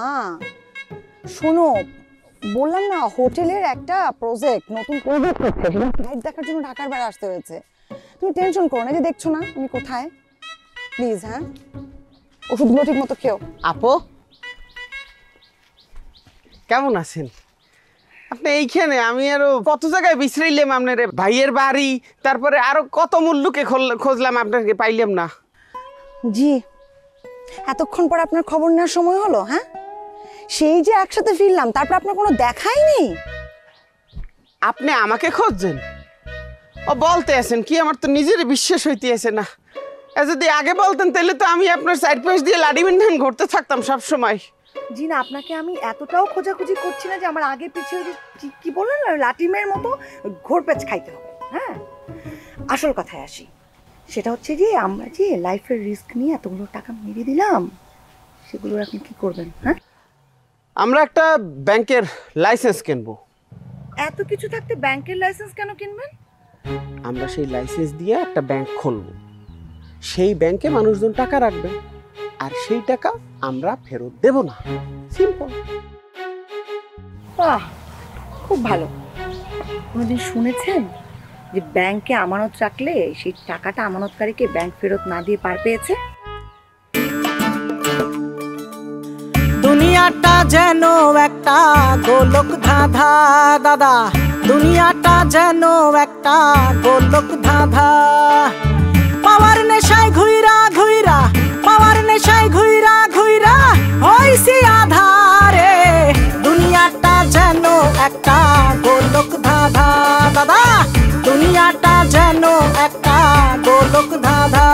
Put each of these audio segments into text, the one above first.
মা। শোনো বললাম না হোটেলের একটা প্রজেক্ট নতুন প্রজেক্ট হচ্ছে গাইড দেখার জন্য ঢাকার বাইরে আসতে হয়েছে। তুমি টেনশন করো না যে দেখছ না আমি কোথায়? প্লিজ হ্যাঁ? ওষুধগুলো ঠিক মতো খেও। আপু? কেমন আছেন? আপনি এইখানে আমি আরও কত জায়গায় বিছরাইলাম আপনার? ভাইয়ের বাড়ি তারপরে আরও কত মূল্যকে খুঁজলাম আপনাকে পাইলাম না। জি। এতক্ষণ পর আপনার খবর নেওয়ার সময় হলো হ্যাঁ? সেই যে একসাথে ফিরলাম তারপর আপনার কোনো দেখাই নেই? আপনি আমাকে খুঁজছেন? ও বলতে আছেন কি আমার তো নিজের বিশ্বাস হইতে আছে না। এ যদি আগে বলতেন তাহলে তো আমি আপনার সাইড পেস দিয়ে লাডি মেনটেন ঘুরতে থাকতাম সব সময় জি না আপনাকে আমি এতটাও খোঁজাখুঁজি করছি না যে আমার আগে পিছিয়ে কি- কি বললেন না, লাটিমের মতো ঘোরপেচ খাইতে হবে হ্যাঁ? আসল কথায় আসি। সেটা হচ্ছে যে আমরা যে লাইফের রিস্ক নিয়ে এতগুলো টাকা মেরে দিলাম সেগুলো আপনি কি করবেন হ্যাঁ? আমরা একটা ব্যাংকের লাইসেন্স কিনবো। এত কিছু থাকতে ব্যাংকের লাইসেন্স কেন কিনবেন? আমরা সেই লাইসেন্স দিয়ে একটা ব্যাংক খুলব। সেই ব্যাংকে মানুষজন টাকা রাখবে। আর সেই টাকা আমরা ফেরত দেব না। সিম্পল বাহ খুব ভালো। কোনোদিন শুনেছেন যে ব্যাংকে আমানত রাখলে সেই টাকাটা আমানতকারীকে ব্যাংক ফেরত না দিয়ে পার পেয়েছে? যেন একটা গোলক ধাঁধা, দাদা। দুনিয়াটা যেন একটা গোলক ধাঁধা। পাওয়ার নেশায় ঘুইরা ঘুইরা, পাওয়ার নেশায় ঘুইরা ঘুইরা হইছি আধারে। দুনিয়াটা যেন একটা গোলক ধাঁধা, দাদা। দুনিয়াটা যেন একটা গোলক ধাঁধা।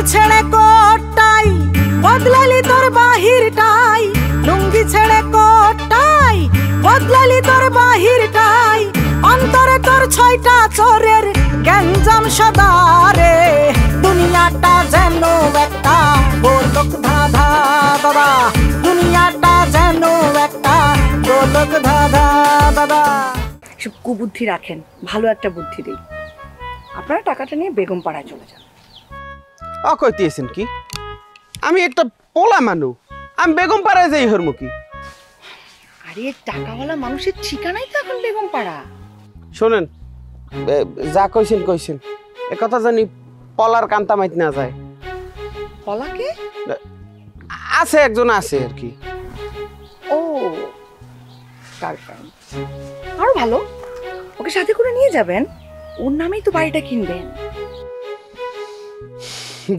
লুঙ্গি ছেড়ে কোটাই বদলালি তোর বাহিরটাই। লুঙ্গি ছেড়ে কোটাই বদলালি তোর বাহিরটাই। অন্তরে তোর ছয়টা চোরের গ্যাঞ্জাম সদারে। দুনিয়াটা যেন একটা গোলক ধাঁধা দাদা দুনিয়াটা যেন একটা গোলক ধাঁধা দাদা সব কুবুদ্ধি রাখেন, ভালো একটা বুদ্ধি দিই আপনারা টাকাটা নিয়ে বেগম পাড়ায় চলে যান। অকইতেছেন কি? আমি একটা পোলা মানু আমি বেগম পাড়ায় যাই হরমুখী আরে টাকাওয়ালা মানুষের ঠিকানাই তো এখন বেগম পাড়া। শোনেন যা কইছেন কইছেন। এ কথা জানি পলার কান্তা মাইত না যায়। পলাকে? আছে একজন আছে আর কি। ও গার্লফ্রেন্ড আরও ভালো ওকে সাথে করে নিয়ে যাবেন? ওর নামেই তো বাড়িটা কিনবেন।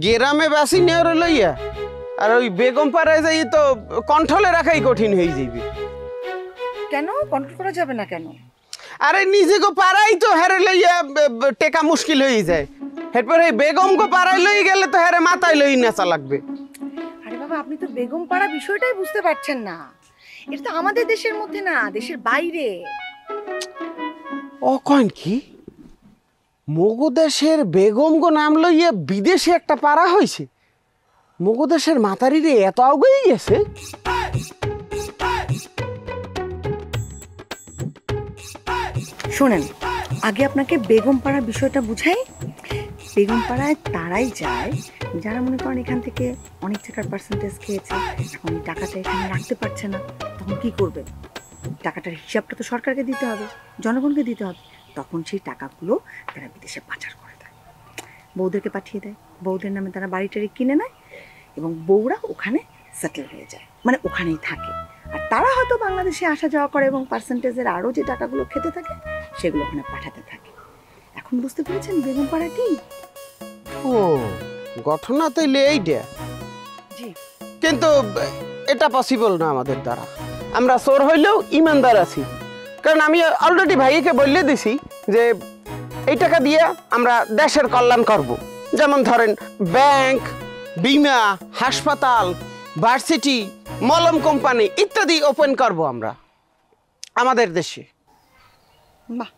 গেরামে বাসি নেওয়ার লইয়া আর ওই বেগম পাড়ায় যাই তো কন্ট্রোলে রাখাই কঠিন হয়ে যাইবে। কেন? কন্ট্রোল করা যাবে না কেন? আরে নিজে গো পাড়াই তো হেরে লইয়া টেকা মুশকিল হয়ে যায়। এরপর এই বেগম গো পাড়ায় লই গেলে তো হেরে মাথায় লই নেচা লাগবে। আরে বাবা আপনি তো বেগম পাড়া বিষয়টাই বুঝতে পারছেন না। এটা তো আমাদের দেশের মধ্যে না দেশের বাইরে। ও কন কি? মগদেশের বেগম গো নাম লইয়া বিদেশে একটা পাড়া হয়েছে মগদেশের মাতারিরে এত আগে গেছে। শোনেন, আগে আপনাকে বেগম পাড়ার বিষয়টা বুঝাই। বেগম পাড়ায় তারাই যায়, যারা মনে করেন এখান থেকে অনেক টাকার পার্সেন্টেজ খেয়েছে, এখন টাকাটা এখানে রাখতে পারছে না, তখন কি করবে টাকাটার হিসাবটা তো সরকারকে দিতে হবে, জনগণকে দিতে হবে। তখন সেই টাকাগুলো তারা বিদেশে পাচার করে দেয়। বউদেরকে পাঠিয়ে দেয়। বউদের নামে তারা বাড়ি টাড়ি কিনে নেয় এবং বউরা ওখানে সেটেল হয়ে যায়। মানে ওখানেই থাকে। আর তারা হয়তো বাংলাদেশে আসা যাওয়া করে এবং পার্সেন্টেজের আরও যে টাকাগুলো খেতে থাকে সেগুলো ওখানে পাঠাতে থাকে। এখন বুঝতে পেরেছেন বেগম পাড়া কি? ও ঘটনা তাইলে এইটা জি। কিন্তু এটা পসিবল না আমাদের দ্বারা। আমরা চোর হইলেও ইমানদার আছি। কারণ আমি অলরেডি ভাইকে বললে দিছি যে এই টাকা দিয়ে আমরা দেশের কল্যাণ করব। যেমন ধরেন ব্যাংক বিমা হাসপাতাল ভার্সিটি মলম কোম্পানি ইত্যাদি ওপেন করব আমরা আমাদের দেশে। বাহ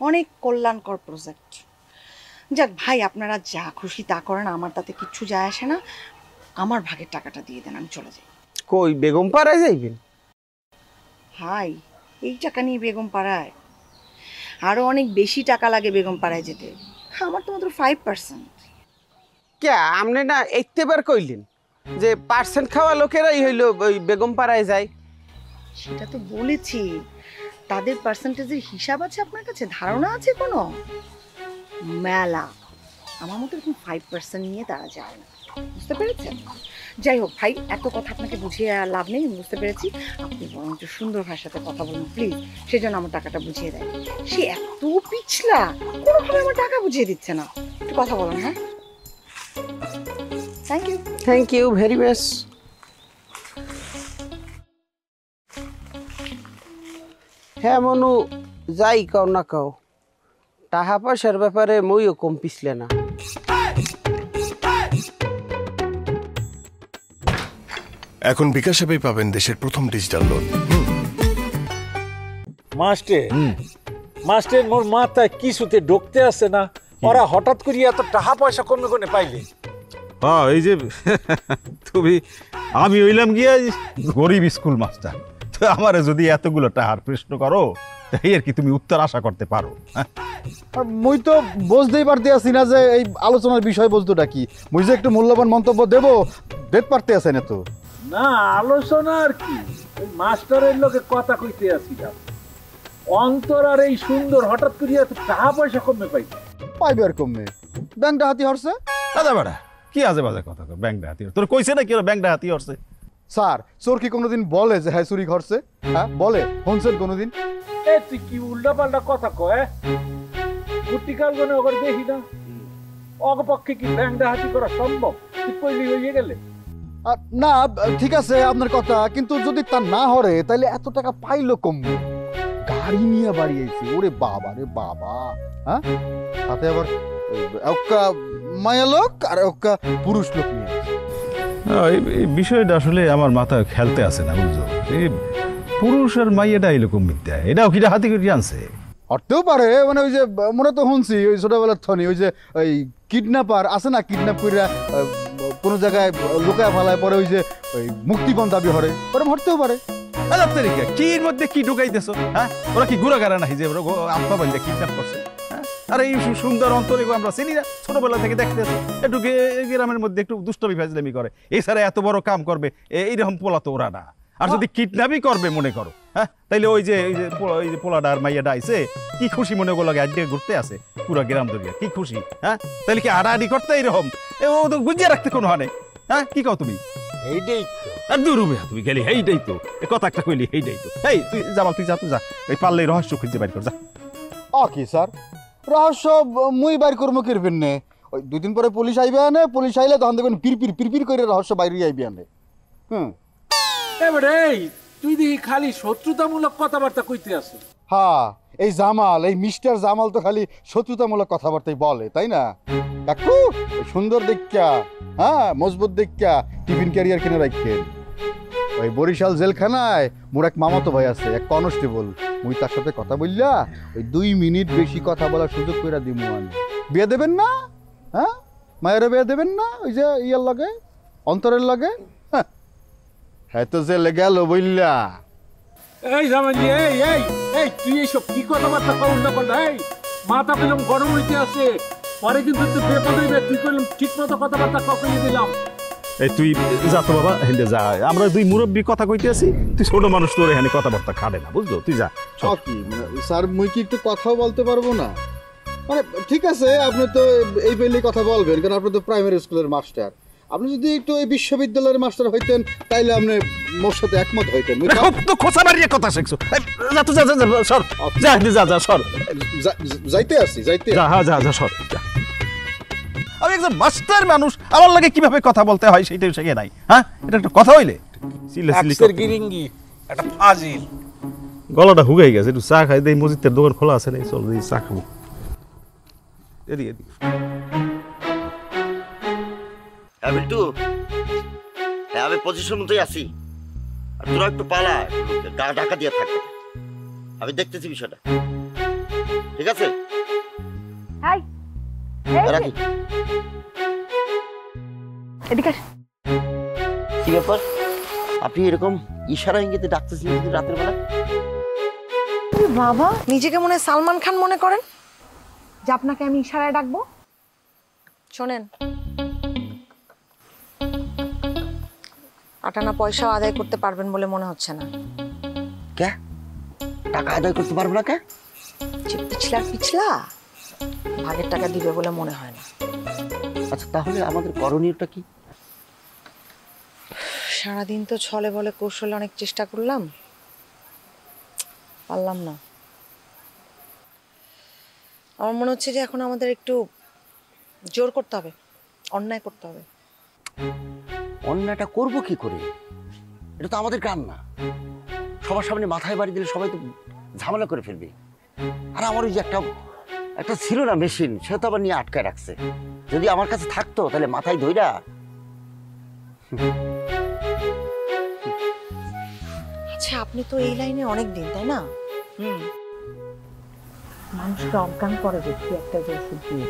অনেক কল্যাণকর প্রজেক্ট যাক ভাই আপনারা যা খুশি তা করেন আমার তাতে কিচ্ছু যায় আসে না। আমার ভাগের টাকাটা দিয়ে দেন আমি চলে যাই। কই বেগম পাড়ায় যাইবেন? হাই এই টাকা নিয়ে বেগম পাড়ায়। আরও অনেক বেশি টাকা লাগে বেগম পাড়ায় যেতে। আমার তো মাত্র ফাইভ পার্সেন্ট কে আপনি না একতেবার কইলেন যে পার্সেন্ট খাওয়া লোকেরাই হইল ওই বেগম পাড়ায় যায়। সেটা তো বলেছি। তাদের পার্সেন্টেজের হিসাব আছে আপনার কাছে? ধারণা আছে কোনো? মেলা। আমার মতো এরকম ফাইভ পার্সেন্ট নিয়ে তারা যায় না। বুঝতে পেরেছেন? যাই হোক ভাই, এত কথা আপনাকে বুঝিয়ে লাভ নেই বুঝতে পেরেছি। আপনি বরং একটু সুন্দর ভাষাতে কথা বলুন প্লিজ সেজন্য আমার টাকাটা বুঝিয়ে দেয়। সে এত পিছলা, কোনোভাবে আমার টাকা বুঝিয়ে দিচ্ছে না। একটু কথা বলুন হ্যাঁ? Thank you thank you very much হ্যাঁ মনু, যাই কও না কও, টাকা পয়সার ব্যাপারে মইও কম পিছলে না। এখন বিকাশ অ্যাপেই পাবেন দেশের প্রথম digital loan master master more মাথায় কিছুতে ঢুকতে আসে না। ওরা হঠাৎ করে এত টাকা পয়সা কমে কোনে পাইলে। হ্যাঁ এই যে তুমি আমি হইলাম গিয়া গরিব স্কুল মাস্টার তো আমার যদি এতগুলো টাকার প্রশ্ন করো এই আর কি তুমি উত্তর আশা করতে পারো। হ্যাঁ? আর মুই তো বুঝতেই পারতে আছি না যে এই আলোচনার বিষয়বস্তুটা কি। মুই যে একটু মূল্যবান মন্তব্য দেব দেখ পারতে আছে না তো। না আলোচনা আর কি? মাস্টারের লোকে কথা কইতে আসিলাম অন্তর আর এই সুন্দর হঠাৎ করে এত টাকা পয়সা কমে পাইছে। পাইবে আর কমে? ব্যাংকটা হাতি হরছে? দাদা বেড়া কি আজে বাজে কথা ব্যাংক ডাহাতি তোর কইছে না কি ব্যাংক ডাহাতি হচ্ছে স্যার চোর কি কোনোদিন বলে যে হ্যাঁ চুরি ঘরছে হ্যাঁ বলে? শুনছেন কোনোদিন? এ তুই কি উল্টা পাল্টা কথা কয় কুটিকাল গনে ওগর দেখি না? অগপক্ষে কি ব্যাংক ডাহাতি করা সম্ভব? তুই কইলি হয়ে গেলে। না ঠিক আছে আপনার কথা কিন্তু যদি তা না হরে তাহলে এত টাকা পাইলো কম গাড়ি নিয়ে বাড়ি আইছে ওরে বাবা রে বাবা। হ্যাঁ? তাতে আবার একটা মায়া লোক আর একটা পুরুষ লোক নিয়ে এই বিষয়টা আসলে আমার মাথায় খেলতে আসে না বুঝছ? এই পুরুষ আর মাইয়াটা এরকম বিদ্যা এটাও কিটা হাতি করে আনছে? হতেও পারে মানে ওই যে মনে তো শুনছি ওই ছোটবেলার থনি ওই যে ওই কিডন্যাপার আছে না কিডন্যাপ আহ, কোনো জায়গায় লুকায় ফালায়, পরে ওই যে ওই মুক্তিপণ দাবি হরে পরে হতেও পারে। তরিকা মধ্যে কি ঢুকাইতেছো হ্যাঁ? ওরা কি গুড়াগাড়া নাই যে আত্মা কিডন্যাপ করছে হ্যাঁ? আরে এই সুন্দর অন্তরে আমরা চিনি না, ছোটবেলা থেকে দেখতেছি। একটু গ্রামের মধ্যে একটু দুষ্টমি, ফাজলামি করে। এছাড়া এত বড় কাম করবে এইরকম পোলা তো ওরা না। আর যদি কিডন্যাপই করবে মনে করো হ্যাঁ? তাইলে ওই যে ওই যে পোলা- ওই যে পোলাটা আর মাইয়াটা আইছে কি খুশি মনে করল আজকে ঘুরতে আছে পুরো গ্রাম দরিয়া কি খুশি হ্যাঁ? তাইলে কি আড়াআড়ি করতে এইরকম? এ ও তো গুজিয়ে রাখতে কোনো হয় নাই। হ্যাঁ? কি কও তুমি? এইটাই তো। আর দূর মিয়া তুমি গেলি হেইটাই তো এ কথা একটা কইলি হেইটাই তো। এই তুই জামাল তুই যা তুই যা এই পারলে রহস্য খুঁজে বাইর কর যা। অ কি স্যার? রহস্য মুই বাইর করব কিরবেন নে? ওই দুই দিন পরে পুলিশ আইবে আনে পুলিশ আইলে তখন দেখবেন পিরপির পিরপির করে রহস্য বাইরে আইবে আনে। হুম? এবারে তুই দেখি খালি শত্রুতামূলক কথাবার্তা কইতে আসো। হ্যাঁ এই জামাল, এই মিস্টার জামাল তো খালি শত্রুতামূলক কথাবার্তাই বলে, তাই না? কাকু সুন্দর দেখা হ্যাঁ মজবুত দেখা টিফিন ক্যারিয়ার কিনে রাখেন। ওই বরিশাল জেলখানায় মোর এক মামাতো ভাই আছে, এক কনস্টেবল। মুই তার সাথে কথা বললা, ওই দুই মিনিট বেশি কথা বলার সুযোগ করে দিমু আমি। বিয়ে দেবেন না? হ্যাঁ? মায়ের বিয়ে দেবেন না? ওই যে ইয়ার লগে, অন্তরের লগে? হ্যাঁ তো জেলে গেল বললা এই জামানি এই এই এই তুই এইসব কি কথাবার্তা কর না বল এই মাথা পেলাম গরম হইতে আছে। পরে কিন্তু তুই বেপদ হইবে তুই কইলাম ঠিক মতো কথাবার্তা কইয়ে দিলাম। এই তুই যা তো বাবা হেন্দে যা। আমরা দুই মুরব্বী কথা কইতে আছি তুই ছোট মানুষ তোর এখানে কথাবার্তা খাড়ে না বুঝলো? তুই যা। কি স্যার মুই কি একটু কথাও বলতে পারব না? মানে ঠিক আছে আপনি তো এই পেলেই কথা বলবেন কারণ আপনি তো প্রাইমারি স্কুলের মাস্টার আপনি যদি একটু এই বিশ্ববিদ্যালয়ের মাস্টার হইতেন তাইলে আপনি মোর সাথে একমত হইতেন খুব তো খোঁচা মারিয়ে কথা শিখছো। যা তো যা যা সর। যা যা যা সর। যাইতে আসি যাইতে যা হ্যাঁ যা যা সর। আমি একজন মাস্টার মানুষ আমার লাগে কীভাবে কথা বলতে হয় সেটাই শেখে নাই। হ্যাঁ? এটা একটা কথা হইলে। করতে- গিরিঙ্গি একটা ফাজিল। গলাটা হুগাই গেছে একটু চা খাই দেই মসজিদের দোকান খোলা আছে নাকি চল দিই চা খাব। এদিকে এদিকে। হ্যাঁ বিল্টু হ্যাঁ আমি পজিশন মতোই আছি। আর তোরা একটু পালা গা ঢাকা দিয়ে থাকবে আমি দেখতেছি বিষয়টা। ঠিক আছে? রাখি। এদিকে কি ব্যাপার? আপনি এরকম ইশারা ইঙ্গিতে ডাকতেছেন কিন্তু রাতের বেলা? বাবা নিজেকে মনে সালমান খান মনে করেন? যে আপনাকে আমি ইশারায় ডাকবো? শোনেন আটানা পয়সাও আদায় করতে পারবেন বলে মনে হচ্ছে না। কে? টাকা আদায় করতে পারব না কে? যে পিছলা পিছলা। ভাগের টাকা দিবে বলে মনে হয় না। আচ্ছা তাহলে আমাদের করণীয়টা কি? সারাদিন তো ছলে বলে কৌশলে অনেক চেষ্টা করলাম। পারলাম না। আমার মনে হচ্ছে যে এখন আমাদের একটু জোর করতে হবে অন্যায় করতে হবে। অন্যটা করব কি করে? এটা তো আমাদের কান না। সবার সামনে মাথায় বাড়ি দিলে সবাই তো ঝামেলা করে ফেলবে। আর আমার ওই যে একটা একটা ছিল না মেশিন সে তো আবার নিয়ে আটকায় রাখছে। যদি আমার কাছে থাকতো তাহলে মাথায় ধইরা আচ্ছা আপনি তো এই লাইনে অনেক দিন তাই না? হুম। মানুষকে অজ্ঞান করে দেখি একটা যে ওষুধ দিয়ে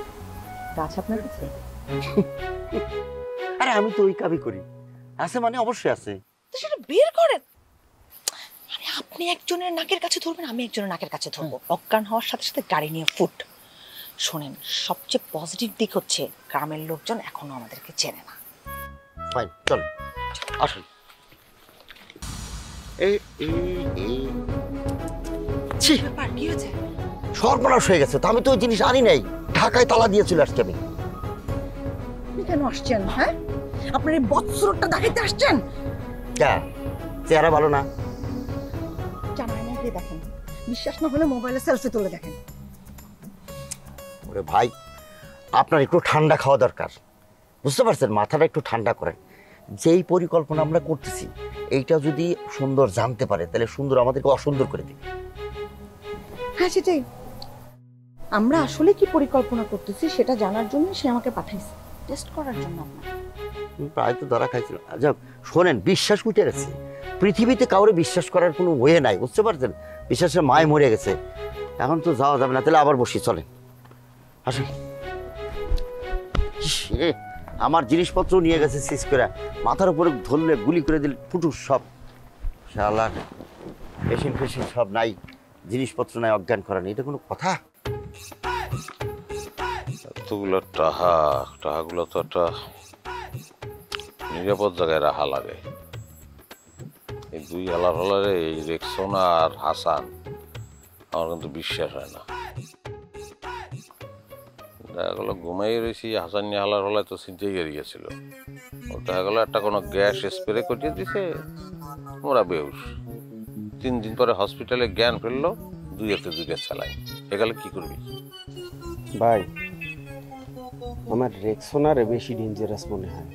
গাছ আপনার কাছে? আরে আমি তো ওই কাবি করি। আছে মানে অবশ্যই আছে। তো সেটা বের করেন। আরে আপনি একজনের নাকের কাছে ধরবেন আমি একজনের নাকের কাছে ধরবো। অজ্ঞান হওয়ার সাথে সাথে গাড়ি নিয়ে ফুট। শোনেন সবচেয়ে পজিটিভ দিক হচ্ছে গ্রামের লোকজন এখনও আমাদেরকে চেনে না। ফাইন চল আসুন। এই এই সর্বনাশ হয়ে গেছে তো আমি তো ওই জিনিস আনি নাই। ঢাকায় তালা দিয়ে চলে আসছি আমি। আপনি কেন আসছেন হ্যাঁ? আপনার এই বৎসরটা দেখাইতে আসছেন? ক্যা চেহারা ভালো না। জানাই না গিয়ে দেখেন বিশ্বাস না হলে মোবাইলে সেলফি তুলে দেখেন। ওরে ভাই আপনার একটু ঠান্ডা খাওয়া দরকার। বুঝতে পারছেন? মাথাটা একটু ঠান্ডা করেন। যেই পরিকল্পনা আমরা করতেছি এইটা যদি সুন্দর জানতে পারে তাহলে সুন্দর আমাদেরকে অসুন্দর করে দিবে হ্যাঁ সেটাই। আমরা আসলে কি পরিকল্পনা করতেছি সেটা জানার জন্য সে আমাকে পাঠাইছে। টেস্ট করার জন্য প্রায় তো ধরা খাইছিল যাক শোনেন, বিশ্বাস উঠে গেছে। পৃথিবীতে কাউরে বিশ্বাস করার কোনো ওয়ে নাই, বুঝতে পারছেন? বিশ্বাসের মায় মরে গেছে। এখন তো যাওয়া যাবে না, তাহলে আবার বসি, চলেন। আসুন। আমার জিনিসপত্র নিয়ে গেছে সিজ করে। মাথার উপরে ধরলে গুলি করে দিলে ফুটুস সব। শালা পেশেন্ট ফেশেন্ট সব নাই, জিনিসপত্র নাই, অজ্ঞান করা নেই। এটা কোনো কথা? এতগুলো টাহা, টাহাগুলো তো একটা নিরাপদ জায়গায় রাখা লাগে। এই দুই আলার হলারে এই রেক্সোনা আর হাসান, আমার কিন্তু বিশ্বাস হয় না। দেখা গেলো ঘুমাই রয়েছি হাসান নিয়ে হালার হলায় তো চিন্তাই গেড়ে গেছিল। দেখা গেলো একটা কোনো গ্যাস স্প্রে করিয়ে দিছে মোরা বেউস তিন দিন পরে হসপিটালে জ্ঞান ফেলল দুই হাতে দুইটা চালাই এগুলো কি করবি? ভাই আমার রেক্সোনারে বেশি ডেঞ্জারাস মনে হয়।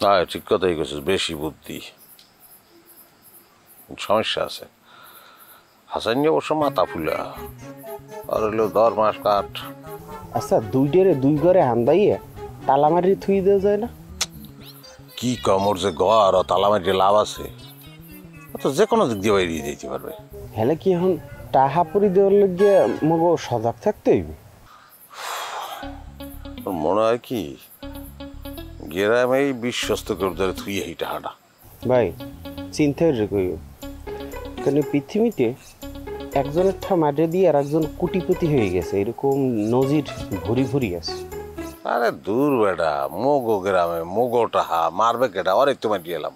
হ্যাঁ ঠিক কথাই কইছিস বেশি বুদ্ধি। সমস্যা আছে। হাসান যে অবশ্য মাথা ফুলা। আর হলো দর মাস কাঠ। আচ্ছা দুইটারে দুই ঘরে হান্দাইয়ে তালা মারি থুই দেওয়া যায় না? কি কমর যে ঘর ও তালামারি লাভ আছে? তো যে কোনো দিক দিয়ে বেরিয়ে যেতে পারবে। হেলে কি এখন টাহা পরি দেওয়ার লগে মগো সজাগ থাকতে হইবে? মনে হয় কি গ্রামেই বিশ্বস্ত করে থুই এই টাকাটা। ভাই চিন্তা করে কইও কারণ পৃথিবীতে একজনের ঠা মাঠে দিয়ে আর একজন কুটিপতি হয়ে গেছে এরকম নজির ভরি ভরি আছে। আরে দূর বেটা মোগো গ্রামে মোগো টাহা মারবে কেটা অনেক তো মাটি এলাম।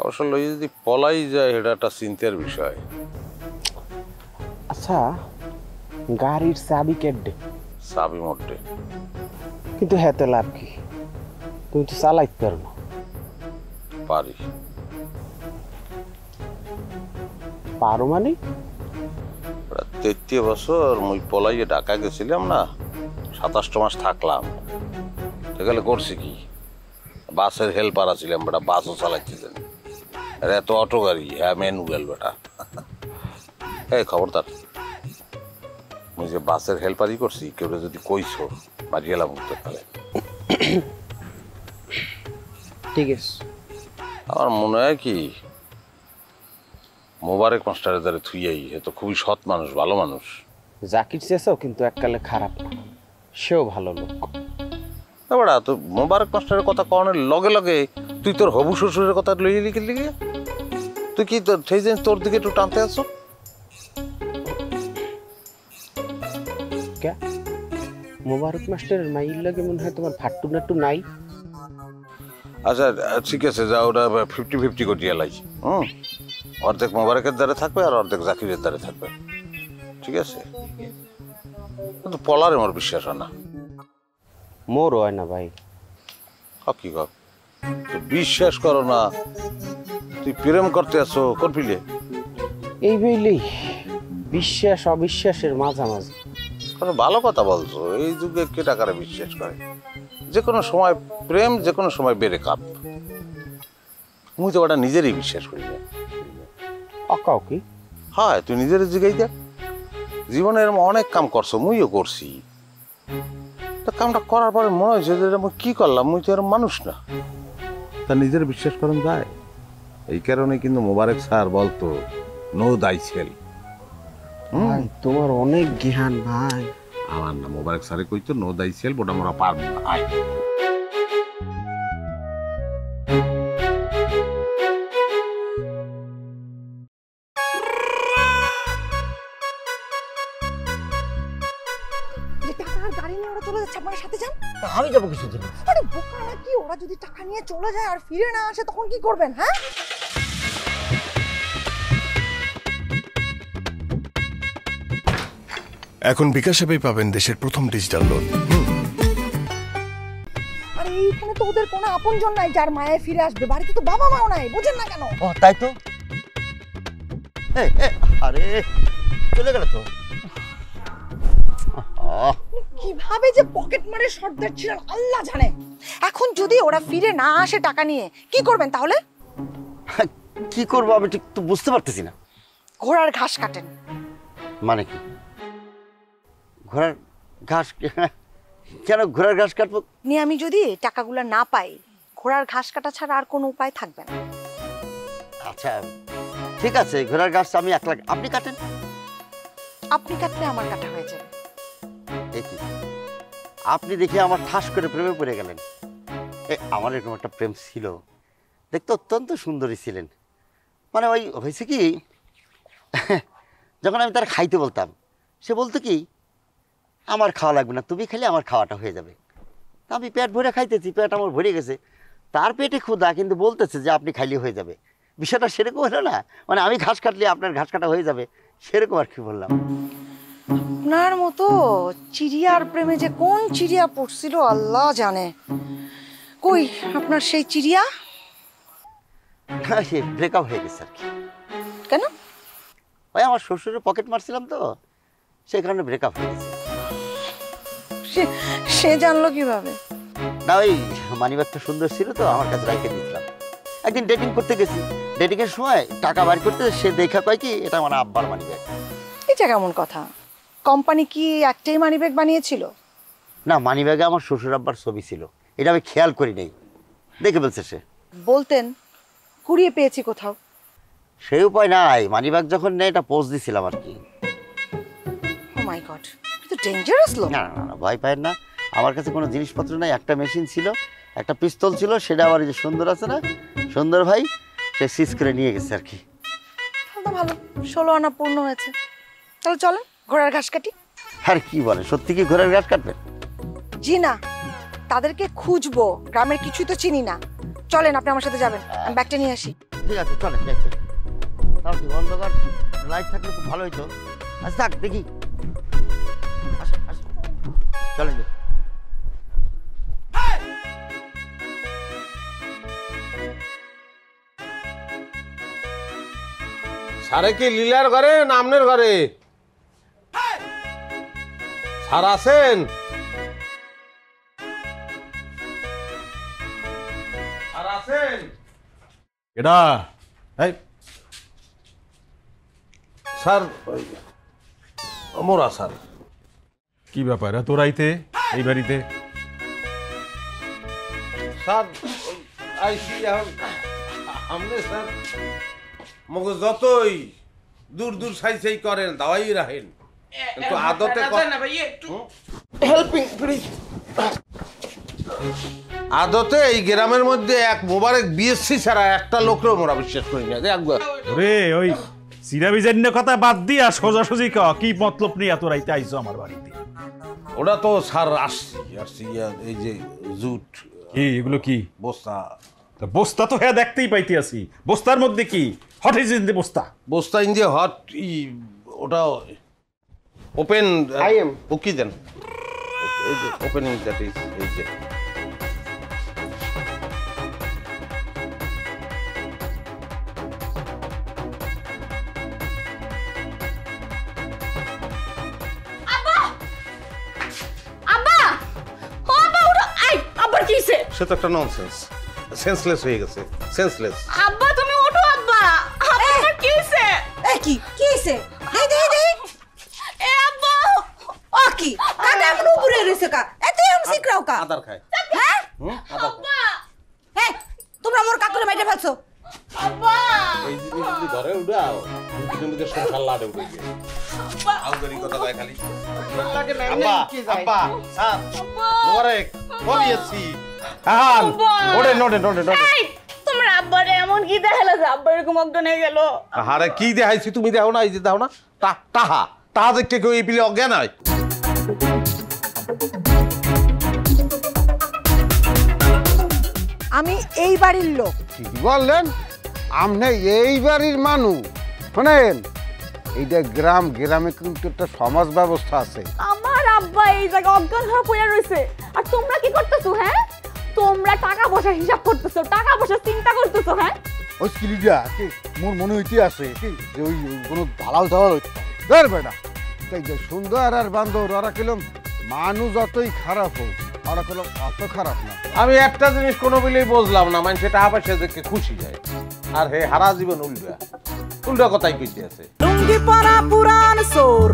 অবশ্য লই যদি পলাই যায় এটা একটা চিন্তার বিষয়। আচ্ছা গাড়ির চাবি কেটে চাবি মোটে কিন্তু হেতে লাভ কি? তুমি তো চালাইতে পারো না। পারি। পারো মানে? তেত্রিশ বছর মুই পলাইয়ে ঢাকা গেছিলাম না সাতাশটা মাস থাকলাম। সেখানে করছি কি? বাসের হেল্পার আছিলাম বেটা বাসও আর এত অটো গাড়ি হ্যাঁ ম্যানুয়াল বেটা। এই খবরদার। মুই যে বাসের হেল্পারই করছি কেউ যদি কইছো বাড়ি এলাম উঠতে পারে ঠিক আছে। আমার মনে হয় কি মোবারক মাস্টারের দ্বারা থুইয়াই এ তো খুবই সৎ মানুষ ভালো মানুষ। জাকির চেয়েছেও কিন্তু এককালে খারাপ না সেও ভালো লোক। এবারা তো মোবারক মাস্টারের কথা কনের লগে লগে তুই তোর হবু শ্বশুরের কথা লইয়ে লিখে লিখে তুই কি তোর সেই তোর দিকে একটু টানতে আসছো? কে? মোবারক মাস্টারের মাইল লাগে মনে হয় তোমার ফাট্টু নাট্টু নাই। আচ্ছা ঠিক আছে যা ওটা ফিফটি ফিফটি করে দিয়ে লাই। হুম। অর্ধেক মোবারকের দ্বারে থাকবে আর অর্ধেক জাকিরের দ্বারে থাকবে। ঠিক আছে? কিন্তু পলারে আমার বিশ্বাস হয় না। মোর হয় না ভাই। কি কর তুই বিশ্বাস করো না। তুই প্রেম করতে আছো আসো করবিলে এই বইলেই বিশ্বাস অবিশ্বাসের মাঝামাঝি। কোনো ভালো কথা বলছো। এই যুগে কে টাকারে বিশ্বাস করে? যে কোনো সময় প্রেম যে কোনো সময় বেড়ে কাপ মুই তো ওটা নিজেরই বিশ্বাস করি না। অকাও কি? হয় তুই নিজের জিগাই দেখ জীবনে এরকম অনেক কাম করছ মুইও করছি। তা কামটা করার পরে মনে হয়েছে যে মুই কি করলাম? মুই তো এরকম মানুষ না। তা নিজের বিশ্বাস করেন যায়। এই কারণে কিন্তু মোবারক স্যার বলতো নো দাই ছেল ভাই তোমার অনেক জ্ঞান ভাই। আমার না মোবারক স্যারে কইতো নো দাই সেল ওটা আমরা পারব না আয়। যে গাড়ি নিয়ে ওরা চলে যাচ্ছে আপনার সাথে যান। আমি যাব কিছু দিন আরে বোকা নাকি ওরা যদি টাকা নিয়ে চলে যায় আর ফিরে না আসে তখন কি করবেন হ্যাঁ? এখন বিকাশ অ্যাপেই পাবেন দেশের প্রথম ডিজিটাল লোন। আর এইখানে তো ওদের কোনো আপনজন নাই যার মায়ে ফিরে আসবে। বাড়িতে তো বাবা মাও নাই বুঝেন না কেন? ও তাই তো? এ, এ, আরে চলে গেল তো? আহ, কীভাবে যে পকেট মারে সর্দার ছিলেন আল্লাহ জানে। এখন যদি ওরা ফিরে না আসে টাকা নিয়ে কি করবেন তাহলে? কি করব আমি ঠিক তো বুঝতে পারতেছি না। ঘোড়ার ঘাস কাটেন। মানে কি? ঘোড়ার ঘাস কেন ঘোড়ার ঘাস কাটবো? নিয়ে আমি যদি টাকাগুলো না পাই ঘোড়ার ঘাস কাটা ছাড়া আর কোনো উপায় থাকবে না। আচ্ছা ঠিক আছে ঘোড়ার ঘাস আমি এক লাখ আপনি কাটেন। আপনি কাটলে আমার কাটা হয়ে যাবে। কি? আপনি দেখে আমার ঠাস করে প্রেমে পড়ে গেলেন। এ আমার এরকম একটা প্রেম ছিল। দেখতে অত্যন্ত সুন্দরী ছিলেন। মানে ওই হয়েছে কি যখন আমি তার খাইতে বলতাম সে বলতো কি আমার খাওয়া লাগবে না তুমি খেলে আমার খাওয়াটা হয়ে যাবে। আমি পেট ভরে খাইতেছি পেট আমার ভরে গেছে। তার পেটে ক্ষুধা কিন্তু বলতেছে যে আপনি খাইলে হয়ে যাবে। বিষয়টা সেরকম হলো না? মানে আমি ঘাস কাটলে আপনার ঘাস কাটা হয়ে যাবে সেরকম আর কি বললাম। আপনার মতো চিড়িয়ার প্রেমে যে কোন চিড়িয়া পড়ছিল আল্লাহ জানে। কই আপনার সেই চিড়িয়া? সে ব্রেকআপ হয়ে গেছে আর কি। কেন? ওই আমার শ্বশুরের পকেট মারছিলাম তো সেই কারণে ব্রেকআপ হয়ে গেছে। সে সে জানলো কীভাবে? না ওই মানিব্যাগটা সুন্দর ছিল তো আমার কাছে রেখে দিয়েছিলাম। একদিন ডেটিং করতে গেছি। ডেটিং এর সময় টাকা বার করতে সে দেখা কয় কি এটা আমার আব্বার মানিব্যাগ। এটা কেমন কথা? কোম্পানি কি একটাই মানিব্যাগ বানিয়েছিল? না মানিব্যাগে আমার শ্বশুর আব্বার ছবি ছিল। এটা আমি খেয়াল করি নাই। দেখে বলছে সে। বলতেন কুড়িয়ে পেয়েছি কোথাও। সেই উপায় নাই। মানিব্যাগ যখন নেই এটা পোজ দিছিলাম আর কি। ও মাই গড ডেঞ্জারাস লোক না না না ভয় পায় না। আমার কাছে কোনো জিনিসপত্র নাই একটা মেশিন ছিল একটা পিস্তল ছিল সেটা আবার যে সুন্দর আছে না সুন্দর ভাই সে সিজ করে নিয়ে গেছে আর কি। ভালো ষোলো আনা পূর্ণ হয়েছে। তাহলে চলেন ঘোড়ার ঘাস কাটি। আর কি বলে সত্যি কি ঘোড়ার গাছ কাটবেন জি না তাদেরকে খুঁজবো গ্রামের কিছুই তো চিনি না। চলেন আপনি আমার সাথে যাবেন আমি ব্যাগটা নিয়ে আসি। ঠিক আছে চলেন দেখতে কি অন্ধকার? লাইট থাকলে খুব ভালো হইতো। আচ্ছা থাক দেখি। চলেন। সারে কি লীলার ঘরে না আমনের ঘরে? স্যার আছেন? এটা? এই। স্যার ওই, মোরা স্যার কি ব্যাপার? এত রাইতে? এই বাড়িতে? স্যার আইসি এখন। আমনে স্যার যতই দূর দূর সাই সাই করেন দাওয়াই রাখেন। কিন্তু আদতে হেল্পিং প্লিজ আদতে এই গ্রামের মধ্যে এক মোবারক বিএসসি ছাড়া একটা লোকরেও মোরা বিশ্বাস করি না। একবার। ওই চিরাবিজান্য কথা বাদ দিয়া সোজাসুজি ক কি মতলব নিয়ে এত রাইতে আইছো আমার বাড়িতে? ওটা তো স্যার আসছি আসছি এই যে জুট কি এগুলো কি? বস্তা। তা বস্তা তো হ্যাঁ দেখতেই পাইতে আছি বস্তার মধ্যে কি? হট ইজ ইন দি বস্তা? বস্তা ইন যে হট ই ওটা open I am. Okay then? Opening that is এই যে। সে তো একটা ননসেন্স সেন্সলেস হয়ে গেছে। সেন্সলেস আব্বা তুমি উঠো আব্বা। আব্বার কি হইছে এ কি? কি হইছে দেই দেই দেই। এ আব্বা। ও কি? কাটা এমন উপরে রইছে কা। এত এমন সিকরাও কা। আদার খায়। হ্যাঁ? আব্বা। হ্যাঁ তোমরা মোর কাকুরে মাইরে ফেলছো। আব্বা। এই জিনিস যদি ঘরে উঠাও। দুদিনের মধ্যে সংসার লাডে উঠে গিয়ে। আউদারি কথা কয় খালি। লাগে আব্বা আব্বা স্যার মোবারক কবিয়েছি আহান তোমরা আব্বার এমন কি দেখাল যে আব্বার এরকম অজ্ঞান হয়ে গেল? আরে কি দেখাইছি তুমি দেখো না এই যে দেখো না। তা তাহা তাহা দেখতে কেউ এই পিলে অজ্ঞান হয়? আমি এই বাড়ির লোক। কি বললেন আমনে এই বাড়ির মানুষ শোনেন এইটা গ্রাম গ্রামে কিন্তু একটা সমাজ ব্যবস্থা আছে। আমার আব্বা এই জায়গায় অজ্ঞান হয়ে পড়ে রয়েছে। আর তোমরা কি করতেছো হ্যাঁ? তোমরা টাকা পয়সা হিসাব করতেছো টাকা পয়সা চিন্তা করতেছো হ্যাঁ? ওই স্কিলিটা কি? মোর মনে হইতে আছে কি? যে ওই কোনো দালাল দালাল হইতে পারে। ধর বেটা তাই যে সুন্দর আর বান্ধব ওরা কিলম মানুষ যতই খারাপ হোক ওরা কিলম অত খারাপ না। আমি একটা জিনিস কোনো বিলেই বুঝলাম না মানে সেটা আবার দেখে খুশি যায়। আর হে হারা জীবন উল্টা। উল্টা কথাই কইতে আছে। লুঙ্গি পরা পুরান সোর